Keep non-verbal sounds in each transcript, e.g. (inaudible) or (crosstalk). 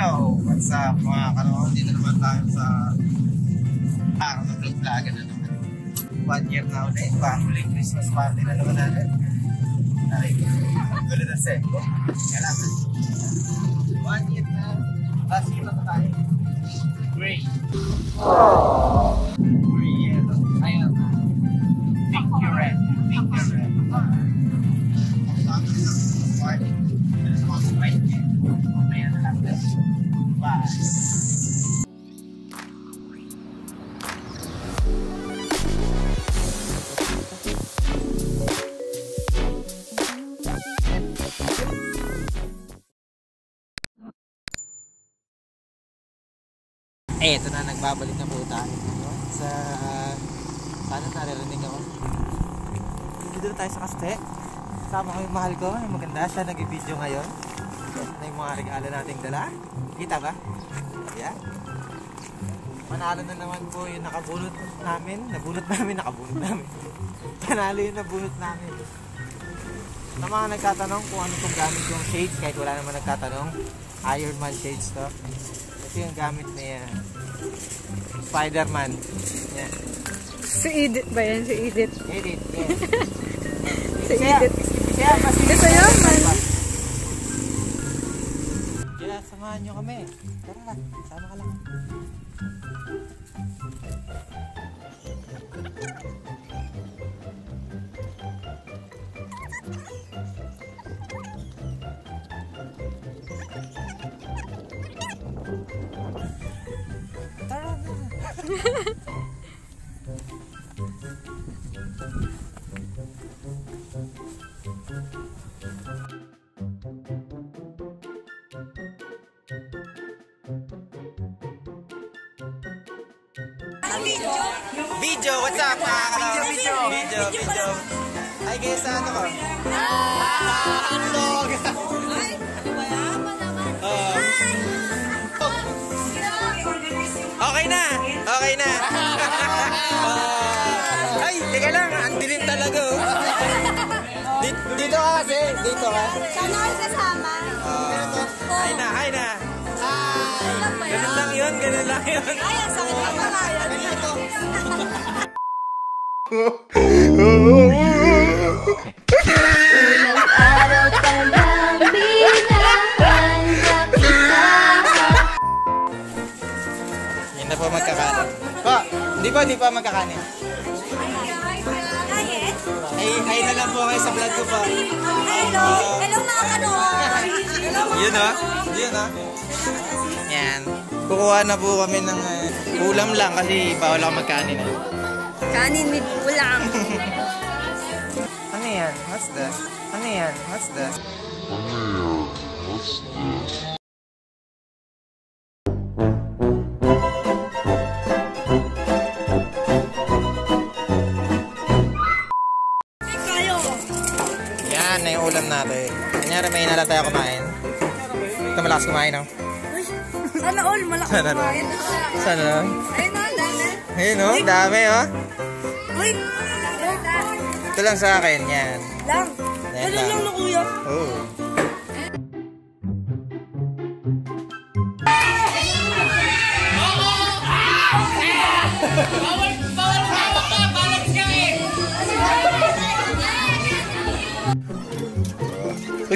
Yo, what's up mga kanon? Dito naman tayo sa araw ng Great Vlogger na naman. One year na ulit, pang-huling Christmas party na naman natin. Ay, gulo na seko. Kailangan. One year na. Last year na tayo. Great. Green Eh, ito na, nagbabalik na po tayo ngayon sa... Paano naririnig ako? Dito na tayo sa kaste. Kasama ko yung mahal ko, yung maganda. Siya nag-video ngayon. Ano yung mga regalo nating dala? Kita ba? Yeah. Manalo na naman po yung nakabunot namin. Nabunot namin, nakabunot namin. Panalo yung nabunot namin. Sa mga nagtatanong kung ano itong gamit yung shades, kahit wala naman nagtatanong, Iron Man shades to. Ito yung gamit niya. Spider-Man. Yan. Si Edith ba yan? Si Edith. Edit. Yan. (laughs) Si Edith. Kaya mas Gusto man? Kaya samahan nyo kami. Tara na, sama ka lang. Na. Video, what's up kalaro? Video, video, video. Ay guys, ano ko? Ah, hotdog! Oh. Okay na, okay na. Ah. (laughs) Ay, teka lang, ang dilim talaga oh. (laughs) Dito, dito ka kasi, dito ka. Sana kayo kasama. Ah, Ay na, ay na. Ganun lang yun, ganun lang yun. Ay, ang sakit ng mga yan. Araw (laughs) pa, hindi pa magkakanin. Ay, ay na lang po kayo sa vlog ko pa. Hello. Hello mga kanon. Yun o. Yun o. Yan. Kukuha na po kami ng uh, ulam lang kasi bawal ako magkanin. Eh. Kanin with ulam. (laughs) Ano yan? What's that? Ano yan? What's that? Kayo. Inala tayo kumain. Ito malakas kumain oh. Sana all malakas Sana all. kumain. Sana? Ayun na, dami. Ayun oh, dami oh. Uy. Ito lang sa akin, yan. Lang. Ano lang. na kuya? Oh.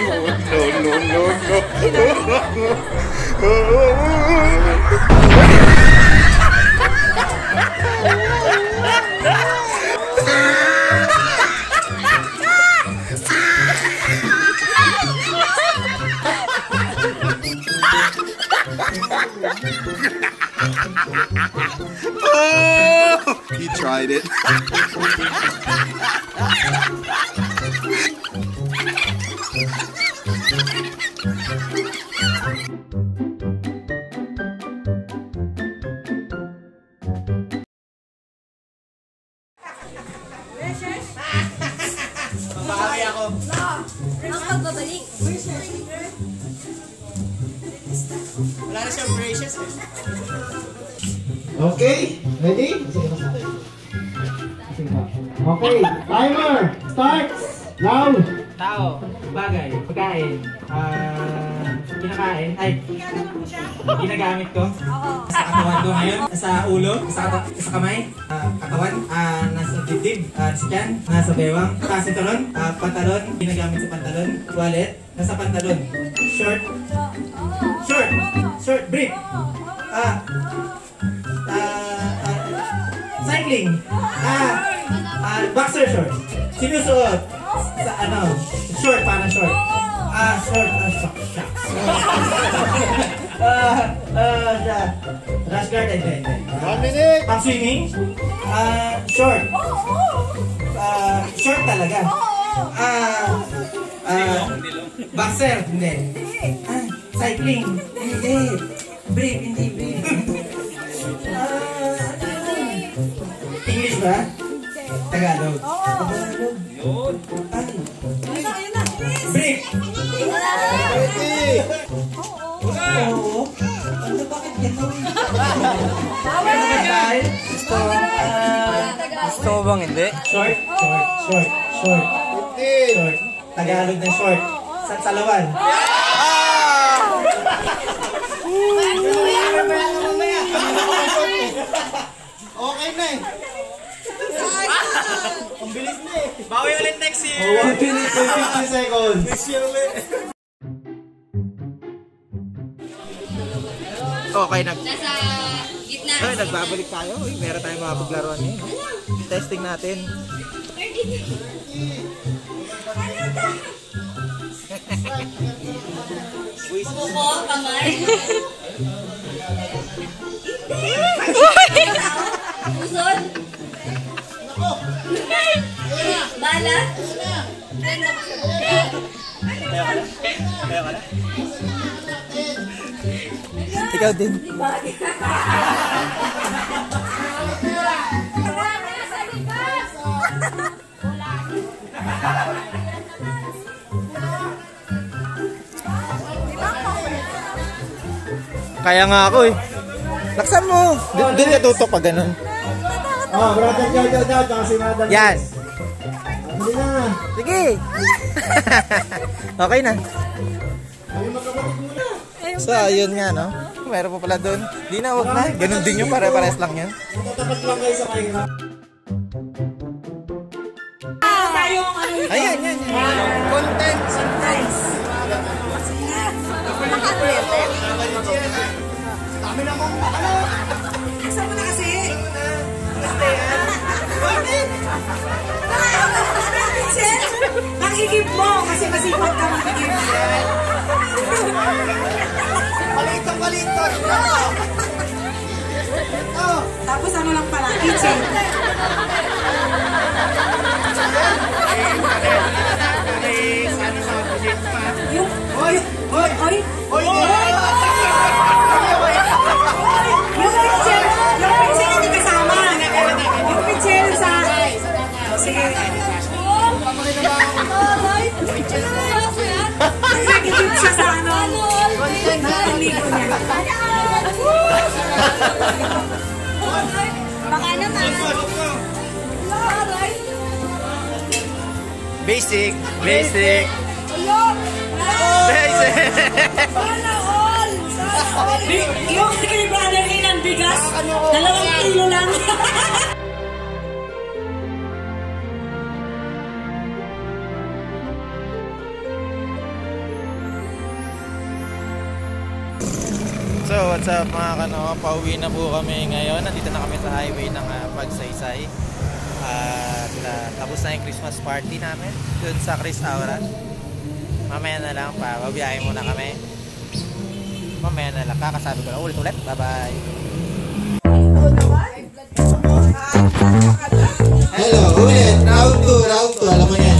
no, no, no, no. He tried it. Siyang braces eh. Okay, ready? Okay, timer starts now. Tao, bagay, pagkain, ah, kinakain, ay, ginagamit ko. Sa katawan ko ngayon, sa ulo, sa, kata- sa kamay, ah, katawan, ah, nasa dibdib, ah, sa tiyan, nasa bewang, sa sinturon, ah, pantalon, ginagamit sa pantalon, wallet, nasa pantalon, short, short, short, brief, ah, ah, ah, cycling, ah, ah, boxer shorts, sinusuot, sa ano, ah, short, ah, short, short. Ah, ah. Rash guard, hindi, hindi. One minute! Pang swimming, ah, short. Ah, short talaga. Ah, ah, boxer, hindi. Ah, cycling, hindi. Brief, hindi, brief. Ah, English ba? Tagalog. Tagalog. Yun. Ay. Brief. Oo. Ano bakit? Ano ba dahil? Gusto, ah, Gusto mo bang hindi? short, short, short, short. Short. Tagalog ng short. Sa salawan. (laughs) Okay na eh. Ang bilis na eh. Bawi ulit next year. Oh, 1 minute and 50 seconds. Okay, nag Nasa gitna. Ay, nagbabalik tayo. Uy, meron tayong mga paglaruan eh. Testing natin. Buko, kamay. (laughs) Pusod. Bala. Ikaw din. Kaya nga ako eh. Laksan mo. Doon ka tutok pag ganun. Oh, brother Jojo daw, tsaka si Madam. Yan. Hindi na. Sige. (laughs) okay na. So, ayun nga, no? Meron pa pala doon. Di na, wag na. Ganun din yung pare-pares lang yan. Tatapat lang kayo sa kayo. Ayan, yan, yan. Content. Nakikip mo kasi masipag ka makikip. Palitong, palitong. Oh, tapos ano lang pala, kitchen. Basic. Basic. Basic. Yung kay brother in ang bigas, dalawang kilo lang. So, what's up mga kano? Pauwi na po kami ngayon. Nandito na kami sa highway ng uh, Pagsaysay. Tapos na yung Christmas party namin dun sa Chris Aura. Mamaya na lang pa. Babiyahin muna kami. Mamaya na lang. Kakasabi ko lang ulit-ulit. Bye-bye. Hello, ulit. Round 2, round 2. Alam mo yan.